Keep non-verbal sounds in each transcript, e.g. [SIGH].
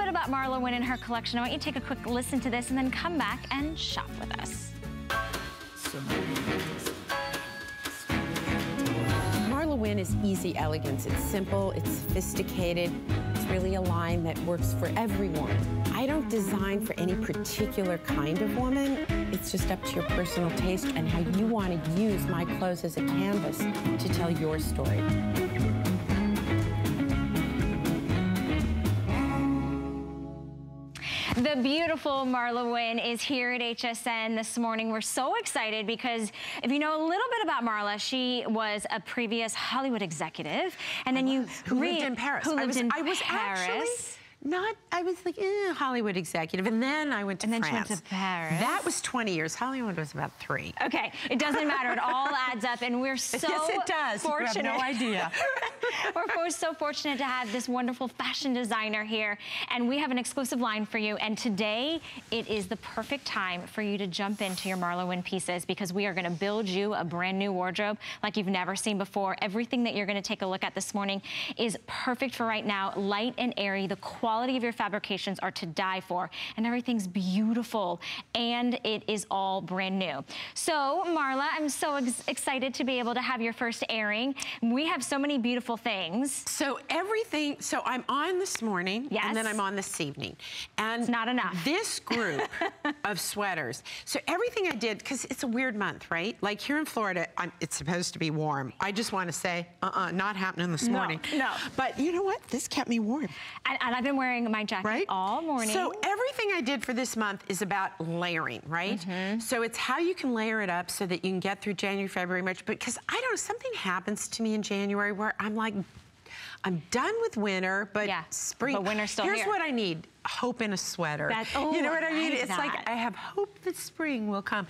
bit about Marla Wynne and her collection. I want you to take a quick listen to this and then come back and shop with us. Marla Wynne is easy elegance. It's simple, it's sophisticated. It's really a line that works for everyone. I don't design for any particular kind of woman. It's just up to your personal taste and how you want to use my clothes as a canvas to tell your story. The beautiful Marla Wynne is here at HSN this morning. We're so excited because if you know a little bit about Marla, she was a previous Hollywood executive. And then you- Who lived in Paris. Who I lived was, in I was Paris. actually not, I was like, eh, Hollywood executive. And then I went to And then she went to Paris. That was 20 years. Hollywood was about three. Okay, it doesn't matter. It all adds up, and we're so [LAUGHS] yes, it does. fortunate. You have no idea. [LAUGHS] [LAUGHS] we're so- fortunate to have this wonderful fashion designer here, and we have an exclusive line for you. And today, it is the perfect time for you to jump into your Marla Wynne pieces because we are going to build you a brand new wardrobe like you've never seen before. Everything that you're going to take a look at this morning is perfect for right now, light and airy. The quality of your fabrications are to die for, and everything's beautiful, and it is all brand new. So, Marla, I'm so ex excited to be able to have your first airing. We have so many beautiful things. So everything, so I'm on this morning Yes. and then I'm on this evening. And It's not enough. This group [LAUGHS] of sweaters. So everything I did, because it's a weird month, right? Like here in Florida, I'm, it's supposed to be warm. I just want to say, uh-uh, not happening this No, morning. no. But you know what? This kept me warm. And, and I've been wearing my jacket right? all morning. So everything I did for this month is about layering, right? Mm-hmm. So it's how you can layer it up so that you can get through January, February, March. But because I don't know, something happens to me in January where I'm like, I'm done with winter, but Yeah, spring. but winter's still Here's here. what I need. Hope in a sweater. That- you know oh, what I mean? like It's like. I have hope that spring will come.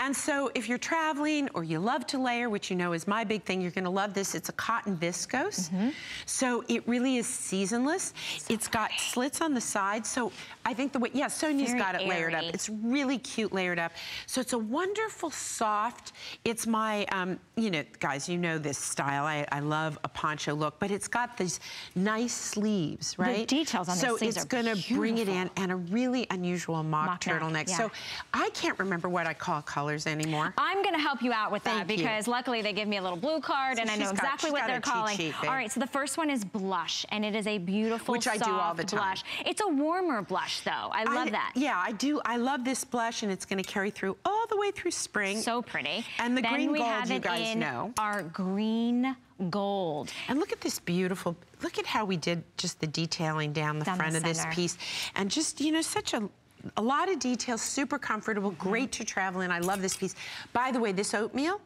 And so if you're traveling or you love to layer, which you know is my big thing, you're gonna love this. It's a cotton viscose. Mm-hmm. So it really is seasonless. it's got slits on the side. So I think the way, yeah, Sonia's Very got it layered up. It's really cute layered up. So it's a wonderful soft, it's my, um, you know, guys, you know this style. I, I love a poncho look, but it's got these nice sleeves, right? details on the so sleeves it's are gonna bring it in and a really unusual mock, Mock neck, turtleneck. yeah. So I can't remember what I call colors anymore. I'm gonna help you out with that Thank you. because luckily they give me a little blue card So and I know got- exactly what they're calling. sheet, all right, so the first one is blush and it is a beautiful Which I do all the soft time. blush. It's a warmer blush though. I love that. Yeah, I do. I love this blush and it's gonna carry through all the way through spring. So pretty. And the then green gold, you guys know. our green gold. And look at this beautiful, look at how we did just the detailing down the Down the front of this piece. And just, you know, such a, a lot of details, super comfortable, great to travel in. I love this piece. By the way, this oatmeal,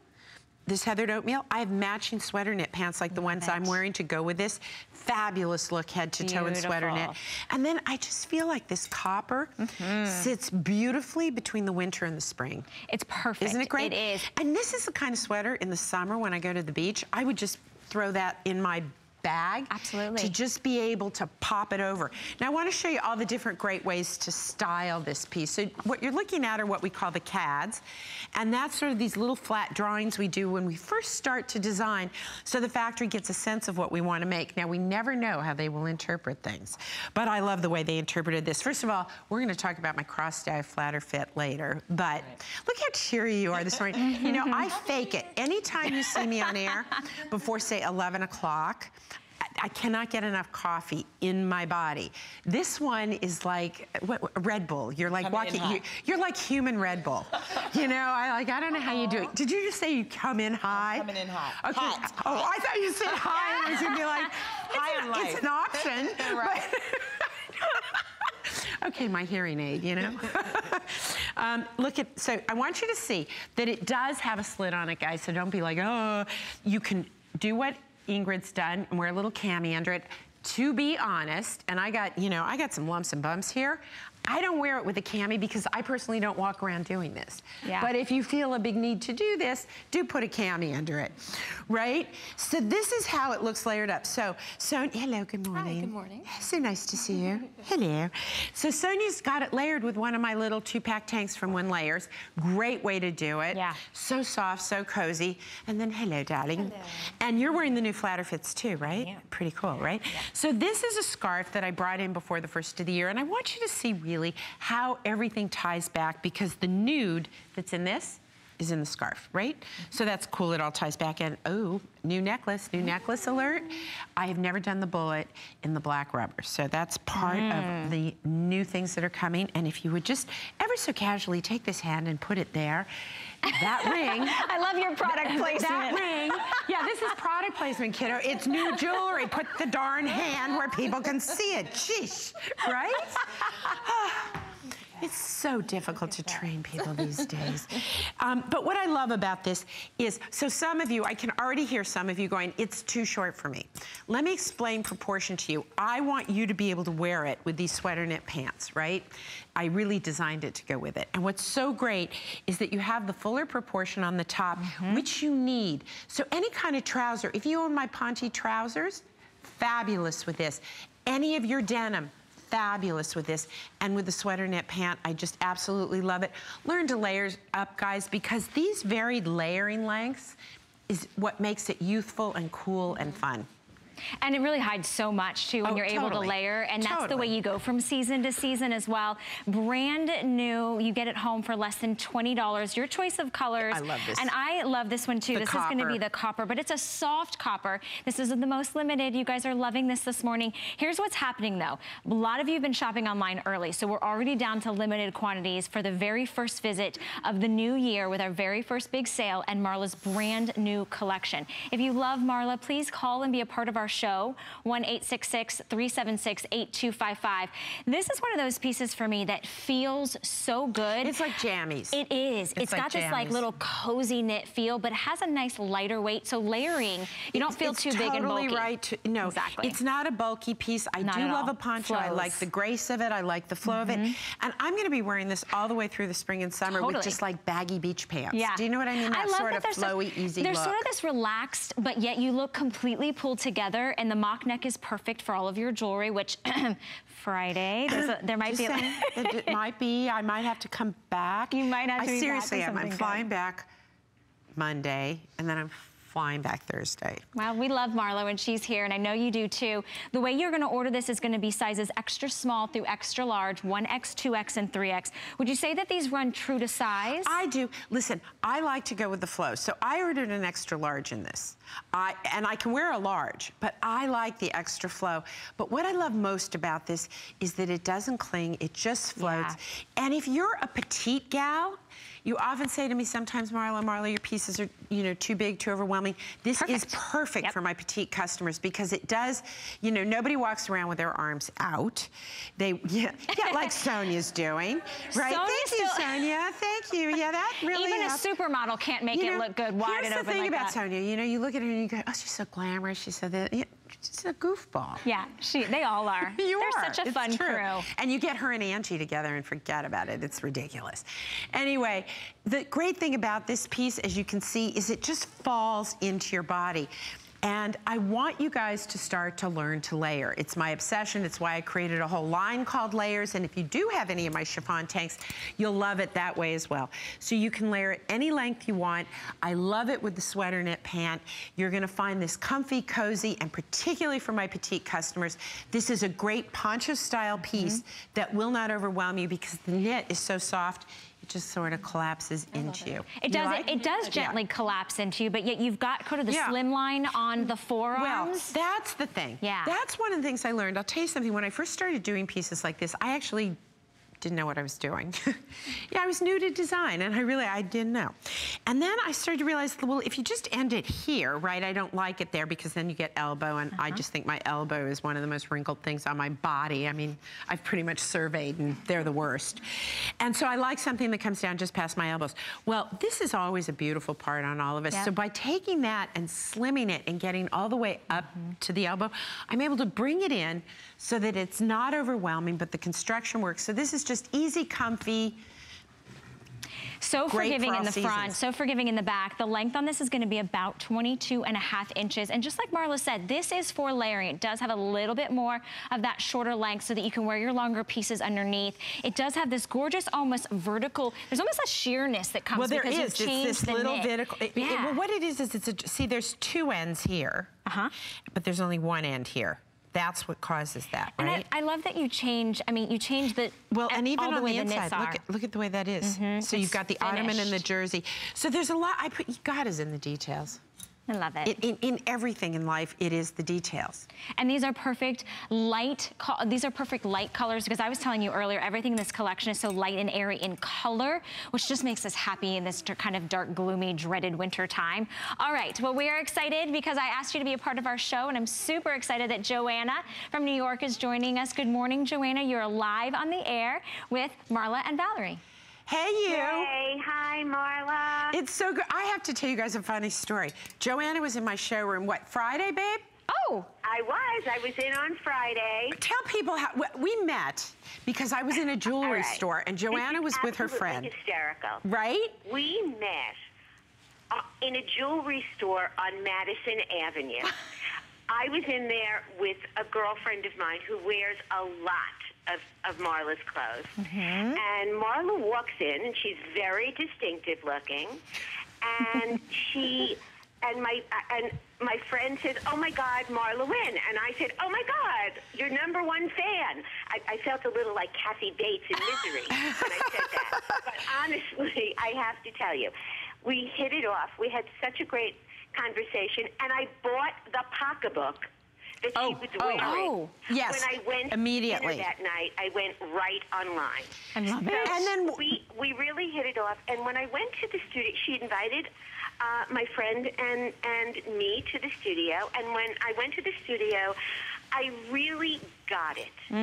this heathered oatmeal, I have matching sweater knit pants like the ones I'm wearing to go with this. Fabulous look head to toe and sweater knit. And then I just feel like this copper Mm-hmm. sits beautifully between the winter and the spring. It's perfect. Isn't it great? It is. And this is the kind of sweater in the summer when I go to the beach, I would just throw that in my bag. Absolutely. To just be able to pop it over. Now I want to show you all the different great ways to style this piece. So what you're looking at are what we call the CADs. And that's sort of these little flat drawings we do when we first start to design so the factory gets a sense of what we want to make. Now we never know how they will interpret things. But I love the way they interpreted this. First of all, we're going to talk about my cross style flatter fit later. But look how cheery you are this morning. you know, mm-hmm. I fake it. Anytime you see me on air before say 11 o'clock, I- cannot get enough coffee in my body. This one is like what, Red Bull. You're like Coming walking. You, you're like human Red Bull. you know, I like. I don't know how you do it. Did you just say you come in high? I'm coming in hot. Okay. Hot. Oh, I thought you said high. and I was gonna be like, [LAUGHS] High it's, an, it's an option. [LAUGHS] Right. [LAUGHS] okay, my hearing aid, you know. um, look at. So I want you to see that it does have a slit on it, guys. So don't be like, oh. You can do what Ingrid's done and wear a little cami under it. To be honest, and I got, you know, I got some lumps and bumps here. I don't wear it with a cami because I personally don't walk around doing this. Yeah. But if you feel a big need to do this, do put a cami under it, right? So this is how it looks layered up. So, Sonia, hello, good morning. Hi, good morning. So nice to see you. [LAUGHS] hello. So Sonia's got it layered with one of my little two-pack tanks from One Layers. Great way to do it. Yeah. So soft, so cozy. And then hello, darling. Hello. And you're wearing the new flatter fits too, right? am. Pretty cool, right? Yeah. So this is a scarf that I brought in before the first of the year, and I want you to see really how everything ties back because the nude that's in this is in the scarf, right? So that's cool, it all ties back in. Oh, new necklace, new necklace alert. I have never done the bullet in the black rubber. So that's part of mm. the new things that are coming. And if you would just ever so casually take this hand and put it there, that [LAUGHS] ring I love your product placement. that ring. Yeah, this is product placement, kiddo. It's new jewelry. Put the darn hand where people can see it. Sheesh, right? [LAUGHS] It's so difficult to train people [LAUGHS] these days. Um, but what I love about this is, so some of you, I can already hear some of you going, it's too short for me. Let me explain proportion to you. I want you to be able to wear it with these sweater knit pants, right? I really designed it to go with it. And what's so great is that you have the fuller proportion on the top, which you need. So any kind of trouser, if you own my Ponte trousers, fabulous with this. Any of your denim, fabulous with this. And with the sweater knit pant, I just absolutely love it. Learn to layer up, guys, because these varied layering lengths is what makes it youthful and cool and fun. And it really hides so much too when Oh, you're able to layer. And that's the way you go from season to season as well. Brand new, you get it home for less than $20. Your choice of colors. I love this. And I love this one too. The this is gonna be the copper, but it's a soft copper. This is the most limited. You guys are loving this this morning. Here's what's happening though. A lot of you have been shopping online early, so we're already down to limited quantities for the very first visit of the new year with our very first big sale and Marla's brand new collection. If you love Marla, please call and be a part of our show. 1-866-376-8255. This is one of those pieces for me that feels so good. It's like jammies. It is. It's it's like got this like little cozy knit feel, but it has a nice lighter weight. So layering, you don't feel it's too big and bulky. totally right. To, no, Exactly. It's not a bulky piece. I Not do love all. a poncho. I like Mm-hmm. the grace of it. I like the flow of it. And I'm going to be wearing this all the way through the spring and summer Totally. with just like baggy beach pants. Yeah. Do you know what I mean? That I love sort that of flowy, easy There's sort of this relaxed, but yet you look completely pulled together, and the mock neck is perfect for all of your jewelry. Which [CLEARS THROAT] Friday, a, there might Just be. Saying, it, might be. I might have to come back. You might have to I be back seriously am. I'm good. flying back Monday, and then I'm flying back Thursday. Well, we love Marla and she's here, and I know you do too. The way you're gonna order this is gonna be sizes extra small through extra large, 1X, 2X, and 3X. Would you say that these run true to size? I do. Listen, I like to go with the flow. So I ordered an extra large in this. I, and I can wear a large, but I like the extra flow. But what I love most about this is that it doesn't cling, it just floats. And if you're a petite gal, you often say to me sometimes, Marla, Marla, your pieces are, you know, too big, too overwhelming. This is Perfect. perfect Yep. for my petite customers because it does, you know, nobody walks around with their arms out. They, [LAUGHS] yeah, yeah like [LAUGHS] Sonia's doing, right? Thank you, Sonia. Thank you. Yeah, that [LAUGHS] really Even a supermodel can't make You it look good wide and open. here's and the open thing like about that. Sonia. You know, you look at her and you go, "Oh, she's so glamorous." She's so that. She's a goofball. Yeah, she, they all are. [LAUGHS] You They're are. such a It's fun true. crew. And you get her and Angie together and forget about it. It's ridiculous. Anyway, the great thing about this piece, as you can see, is it just falls into your body. And I want you guys to start to learn to layer. It's my obsession. It's why I created a whole line called Layers. And if you do have any of my chiffon tanks, you'll love it that way as well. So you can layer it any length you want. I love it with the sweater knit pant. You're gonna find this comfy, cozy, and particularly for my petite customers, this is a great poncho style piece mm-hmm. that will not overwhelm you because the knit is so soft, just sort of collapses into you. It You does. like? It, it does Yeah. gently collapse into you, but yet you've got kind of the Yeah. slim line on the forearms. Well, forearms. that's the thing. Yeah. That's one of the things I learned. I'll tell you something. When I first started doing pieces like this, I actually didn't know what I was doing. [LAUGHS] yeah, I was new to design, and I really, I didn't know. And then I started to realize, well, if you just end it here, right, I don't like it there because then you get elbow, and Uh-huh. I just think my elbow is one of the most wrinkled things on my body. I mean, I've pretty much surveyed, and they're the worst. And so I like something that comes down just past my elbows. Well, this is always a beautiful part on all of us. Yep. So by taking that and slimming it and getting all the way up to the elbow, I'm able to bring it in so that it's not overwhelming, but the construction works. So this is just easy, comfy, So Great forgiving for in the front, so forgiving in the back. The length on this is gonna be about 22 and a half inches. And just like Marla said, this is for layering. It does have a little bit more of that shorter length so that you can wear your longer pieces underneath. It does have this gorgeous, almost vertical, there's almost a sheerness that comes Well, there because is. you've It's changed this the little knit. vertical. it- it- yeah. well, what it is is it's a see. There's two ends here, Uh-huh. but there's only one end here. That's what causes that, And right? I, I love that you change, I mean, you change the, well, and even the on way the the inside, knits look at, look at the way that is. Mm-hmm. So It's you've got the ottoman and the jersey. So there's a lot. I put God is in the details. I love it. It, in, in everything in life, it is the details. And these are perfect light, these are perfect light colors because I was telling you earlier, everything in this collection is so light and airy in color, which just makes us happy in this kind of dark, gloomy, dreaded winter time. All right, well, we are excited because I asked you to be a part of our show and I'm super excited that Joanna from New York is joining us. Good morning, Joanna. You're live on the air with Marla and Valerie. Hey, you. Hey, hi, Marla. It's so good. I have to tell you guys a funny story. Joanna was in my showroom, what, Friday, babe? Oh, I was. I was in on Friday. Tell people how we met because I was in a [LAUGHS] jewelry right. store and Joanna was with her friend. Hysterical. Right? We met uh, in a jewelry store on Madison Avenue. [LAUGHS] I was in there with a girlfriend of mine who wears a lot of, of Marla's clothes. Mm-hmm. And Marla walks in, and she's very distinctive looking. And she and my and my friend says, "Oh my God, Marla Wynne," and I said, "Oh my God, your number one fan." I, I felt a little like Kathy Bates in Misery when I said that. [LAUGHS] But honestly, I have to tell you, we hit it off. We had such a great conversation, and I bought the pocketbook that Oh, she was wearing. Oh, yes, When I went immediately. that night, I went right online. I love it. And then We we really hit it off. And when I went to the studio, she invited uh, my friend and and me to the studio. And when I went to the studio, I really got it. Hmm.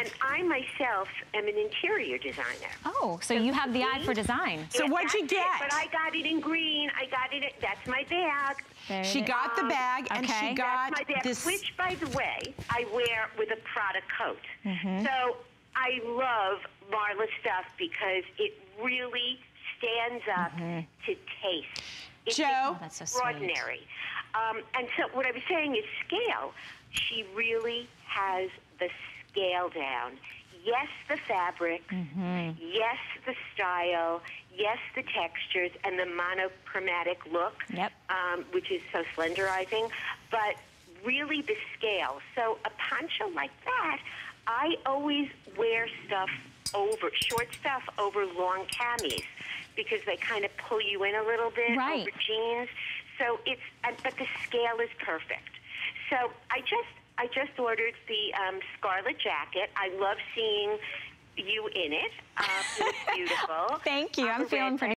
And I myself am an interior designer. oh, so you have the eye for design. So Yeah, what'd you that's it, get? But I got it in green. I got it. That's my bag. There she it is. got the bag and okay. she got That's my bag, this. which, by the way, I wear with a Prada coat. Mm-hmm. So I love Marla stuff because it really stands up Mm-hmm. to taste. It's Joe? Oh, that's so sweet. extraordinary. Um, and so what I was saying is scale. She really has the scale down. Yes, the fabric. Mm-hmm. Yes, the style. Yes, the textures and the monochromatic look Yep. um, which is so slenderizing, but really the scale. So a poncho like that, I always wear stuff over, short stuff over long camis because they kind of pull you in a little bit Right. over jeans. So it's, uh, but the scale is perfect. So I just, I just ordered the um, scarlet jacket. I love seeing you in it. Uh, it's [LAUGHS] beautiful. Thank you. On I'm feeling pretty